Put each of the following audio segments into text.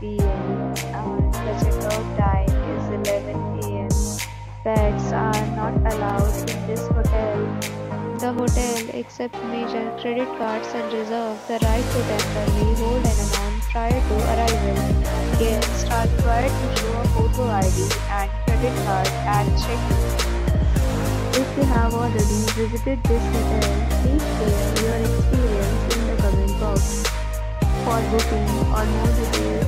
p.m. the uh, checkout time is 11 a.m. Pets are not allowed in this hotel. The hotel accepts major credit cards and reserves the right to temporarily hold an amount prior to arrival. Guests are required to show a photo ID and credit card at check-in. If you have already visited this hotel, please share your experience in the comment box. For booking or more details,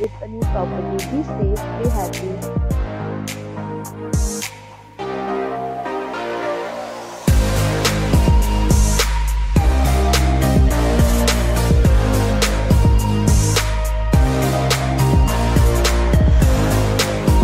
with a new property. Be safe, be happy.